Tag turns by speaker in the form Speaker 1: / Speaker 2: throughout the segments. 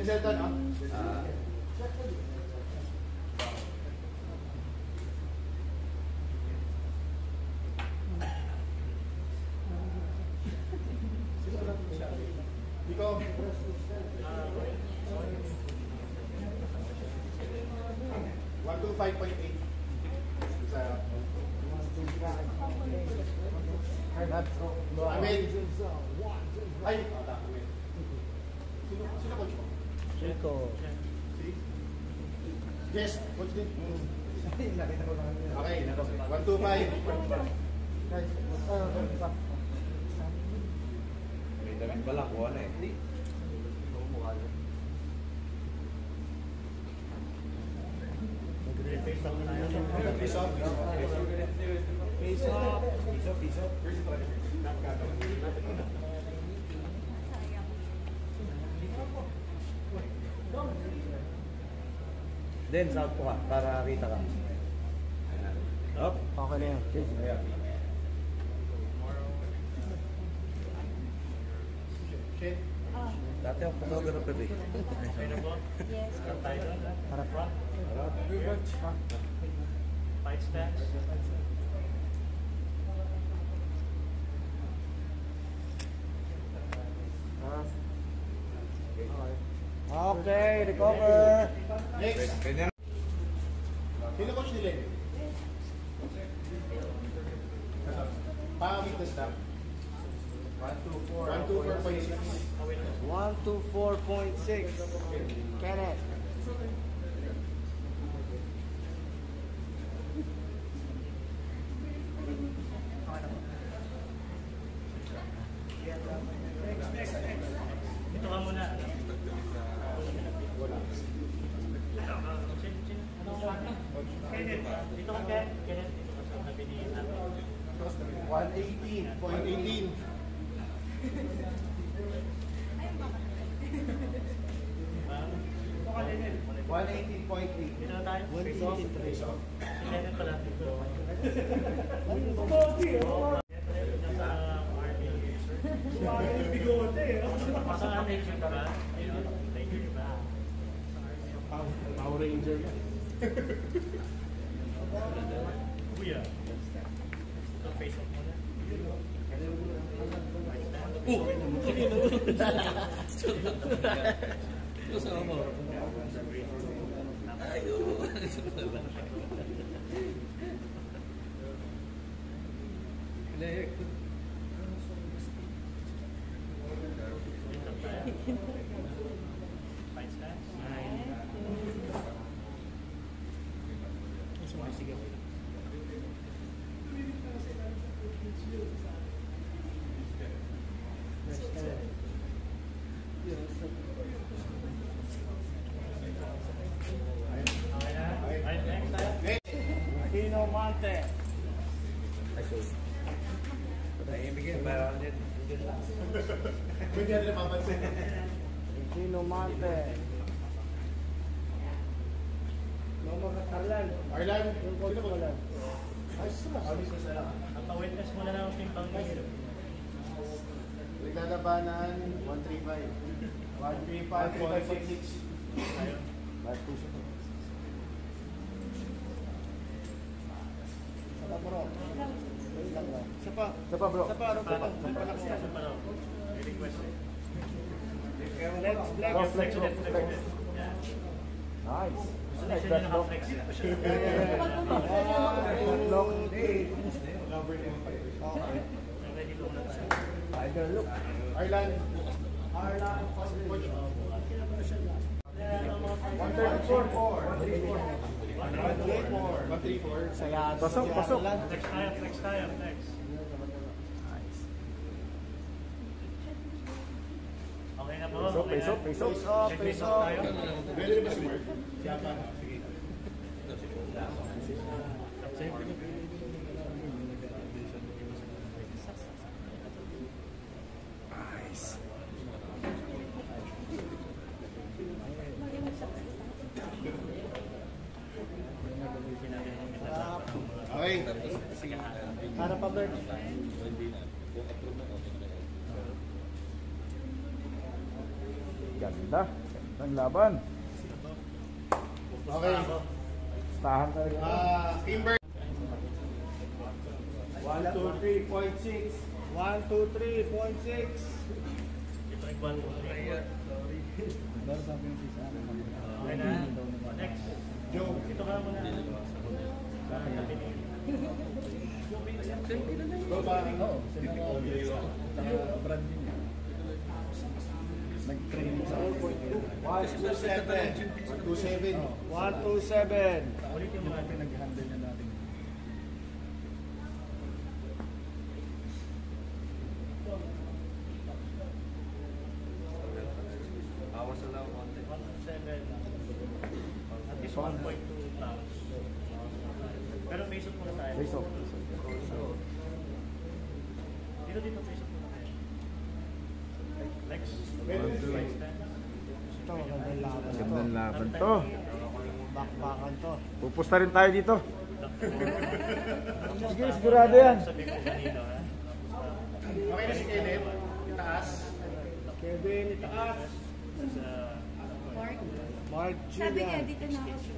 Speaker 1: Denzel to, no?
Speaker 2: Ah,
Speaker 1: Ikaw. One two five point eight. Isa. Amin. Ay, ata, amin. Sino, sino coach mo? Si? Yes, coach din. Okay, one two five.
Speaker 2: may damit pala, kuha na eh.
Speaker 1: Face off.
Speaker 3: Face off.
Speaker 1: Piso, piso. Where's the toilet?
Speaker 3: Then, south po ka para kita ka. Up. Okay na yan.
Speaker 1: Shit.
Speaker 2: Dati ako photographer eh.
Speaker 4: Yes.
Speaker 3: Harap.
Speaker 5: Fight stance.
Speaker 3: Okay, recover.
Speaker 1: Next. Sino coach nila? Pang-weakness na. 124.6.
Speaker 3: 124.6. Kenneth.
Speaker 1: 118.8.
Speaker 5: Dito na tayo. Face off. Si Kenneth pala. Dito. Nasa army. Sa Ranger ka ba? Ayun, Ranger ka ba?
Speaker 1: Power Ranger.
Speaker 5: Kuya. Ito, face off muna.
Speaker 2: Kasama mo.
Speaker 5: No. Se va Ay,
Speaker 2: yun. Parang din.
Speaker 1: Hindi natin napapansin.
Speaker 3: Pino Monte. Lomo Catalan.
Speaker 1: Arlan,
Speaker 3: Yung coach ko lang.
Speaker 1: Na. Ayos na sila.
Speaker 5: Ang pa-witness mo na lang ang timbang niyo.
Speaker 1: Naglalabanan, 135. 135.6.
Speaker 5: Ayun.
Speaker 3: Bad push ito. Sa pa bro.
Speaker 1: Isa pa.
Speaker 3: Sa pa bro.
Speaker 1: Isa pa, ano pa?
Speaker 5: Parang, parang, parang, parang, may request eh.
Speaker 3: Flex, flex.
Speaker 5: Oh, flex ulit, flex. Yeah.
Speaker 3: Nice.
Speaker 5: Gusto
Speaker 3: Nice
Speaker 5: siya na
Speaker 3: block.
Speaker 5: naka-flex.
Speaker 3: Back block.
Speaker 1: Number 5.
Speaker 5: Ready to na tayo.
Speaker 3: Tiger look.
Speaker 1: Arlan. Arlan. Coach. 134.
Speaker 3: Saya. Pasok, pasok.
Speaker 5: Next tayo, next tayo, next. Okay na po.
Speaker 3: Face off,
Speaker 5: okay
Speaker 3: face off, face off.
Speaker 5: Face off tayo.
Speaker 1: Ready na ba si Mark? Yata. Sige.
Speaker 3: Ganda.
Speaker 6: Ang laban.
Speaker 3: Okay.
Speaker 6: Stahan talaga.
Speaker 3: Ah, Timber. 1, 2, 3.6. 1, 2, 3.6.
Speaker 5: Ito one, two, three. Okay na. Next.
Speaker 3: Joe.
Speaker 5: Dito ka muna. Tabi ni-
Speaker 3: Go ba? One, two, seven. Two, seven. One, two, seven.
Speaker 5: Ulit yung mga
Speaker 2: Awas na.
Speaker 5: 1.7. At least 1.2 pounds. Pero face off muna tayo.
Speaker 6: Face off.
Speaker 5: Dito dito face off muna tayo. Next.
Speaker 3: Ito, magandang laban.
Speaker 6: Gandang laban to.
Speaker 3: Bakbakan to.
Speaker 6: Pupusta rin tayo dito. Sige, sigurado yan.
Speaker 3: Okay na si Kenneth. Itaas. Kevin, itaas.
Speaker 4: Mark.
Speaker 3: Mark
Speaker 4: Sabi niya, dito na ako.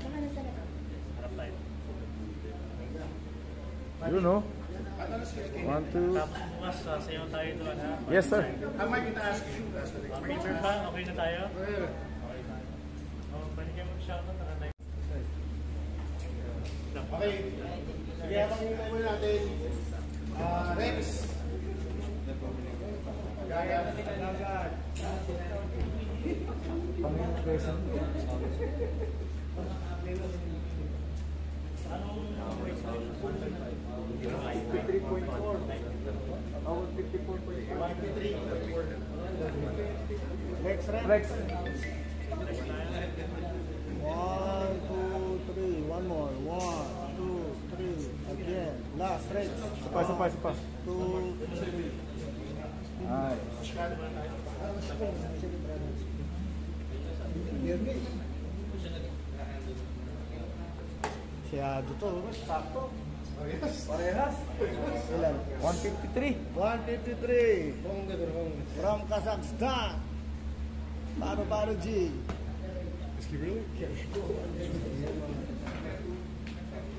Speaker 4: Baka na talaga.
Speaker 5: harap tayo.
Speaker 6: Yun no. One, two.
Speaker 5: Tapos bukas sa sayo tayo doon ha.
Speaker 6: Yes, sir.
Speaker 3: Ah, Mark, itaas.
Speaker 5: Uh, picture ba? Okay na tayo? Okay. Oh, kayo mag-shoutout na tayo.
Speaker 3: Okay. Sige, habang yung muna natin. Ah, Rex. Gaya. Agad. Rex, Rex.
Speaker 6: Rex.
Speaker 3: One, two, three. One more. One, two, three. Again. Last, Rex.
Speaker 6: Sapa, sapa, sapa.
Speaker 3: Two, three.
Speaker 6: Ay.
Speaker 3: Siyado to. Sakto.
Speaker 6: Parehas.
Speaker 3: Ilan?
Speaker 6: 153.
Speaker 3: 153. From Kazakhstan. Paano, paano, G?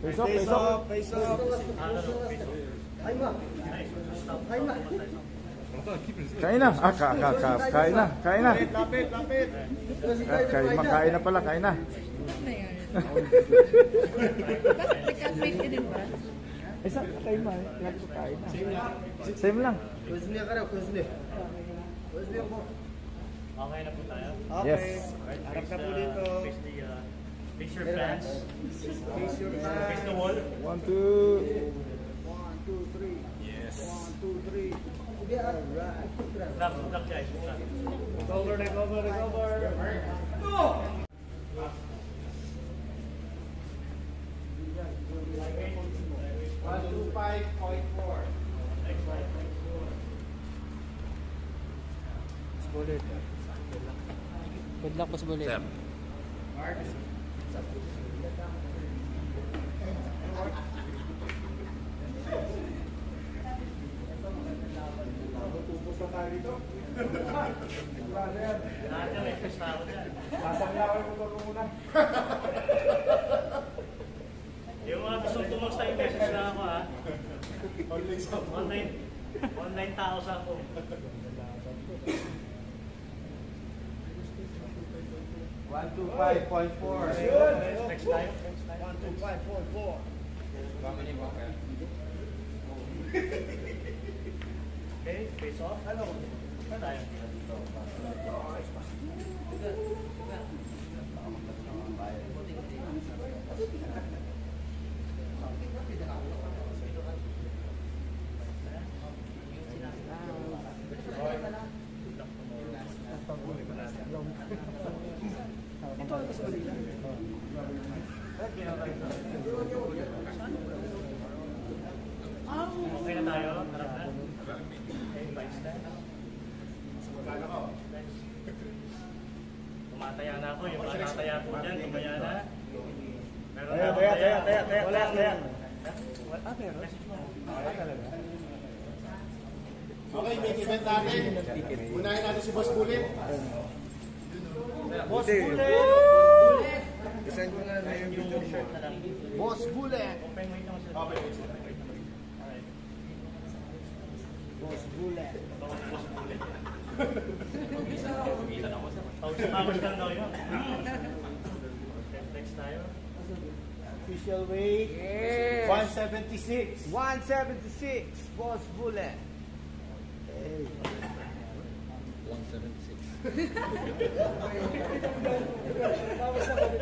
Speaker 6: Face off,
Speaker 3: Face
Speaker 6: face off.
Speaker 3: off, face off.
Speaker 6: Kain na. Ah, ka, ka, ka, kain na. Kain na.
Speaker 3: Lapit, lapit, lapit.
Speaker 6: Kain, makain na pala, kain na.
Speaker 4: Ano yan? Bakit may catfish ka din ba?
Speaker 6: Isa ka tayo man. Nagkakain na. Same lang. Kusli ka raw, kusli. Kusli ako.
Speaker 5: Okay na po tayo?
Speaker 6: Yes.
Speaker 3: Harap ka po dito.
Speaker 5: Face your fans. Face your fans.
Speaker 3: Face
Speaker 5: the wall.
Speaker 6: One, two.
Speaker 3: One, two, three. Yes. One, two, three. Alright.
Speaker 5: Knock, knock guys.
Speaker 3: Recover, recover, recover. Go! 125.4. Next slide. Bullet.
Speaker 1: Good luck
Speaker 6: po sa
Speaker 5: bullet. Sam. Mark. Tupos na tayo dito.
Speaker 6: Pasang lawan mo ba muna?
Speaker 5: Tayo message na ako ha. Online, online tao sa ako.
Speaker 3: One, two, five, point four.
Speaker 5: Next time.
Speaker 3: One, two, five, point four.
Speaker 5: Okay, face off. Ano? Ano tayo? Okay na tayo? Harap na? Okay, vibes na. Tumataya na ako. Yung mga tataya po dyan, tumaya na.
Speaker 3: Taya,
Speaker 5: na
Speaker 3: taya, taya, taya, taya,
Speaker 5: Wala,
Speaker 3: taya.
Speaker 5: taya. Ah, meron? Ah?
Speaker 1: Okay, main event natin. Unahin natin si Boss Bullet.
Speaker 6: Boss
Speaker 1: Bullet!
Speaker 6: Isend ko na lang yung video shirt na lang.
Speaker 1: Boss Bullet!
Speaker 5: Open weight naman sila.
Speaker 1: Okay, wait.
Speaker 5: Alright.
Speaker 3: Boss Bullet.
Speaker 5: Boss bullet. Pawis na pawis lang daw yun. Flex tayo.
Speaker 3: Official weight.
Speaker 6: Yes!
Speaker 3: 176.
Speaker 6: 176, Boss Bullet.
Speaker 3: Hey.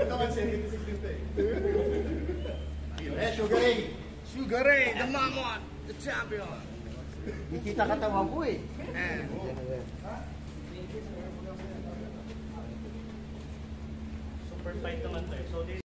Speaker 1: Ito man, 76 dito eh. Eh, Sugar Ray!
Speaker 6: Sugar Ray, the mamon, the champion.
Speaker 3: Di kita katawan ko eh.
Speaker 5: Super fight naman to eh. So this